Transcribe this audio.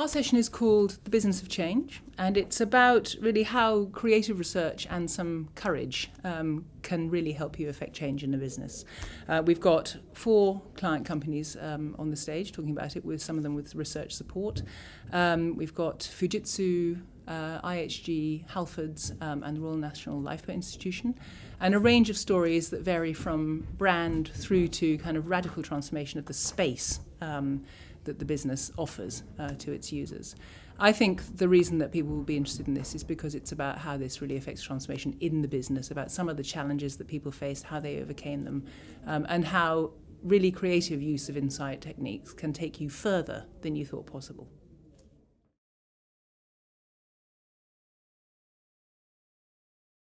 Our session is called The Business of Change, and it's about really how creative research and some courage um, can really help you affect change in a business. Uh, we've got four client companies um, on the stage talking about it, with some of them with research support. Um, we've got Fujitsu, uh, IHG, Halfords, um, and the Royal National Lifeboat Institution, and a range of stories that vary from brand through to kind of radical transformation of the space. um, that the business offers uh, to its users. I think the reason that people will be interested in this is because it's about how this really affects transformation in the business, about some of the challenges that people faced, how they overcame them, um, and how really creative use of insight techniques can take you further than you thought possible.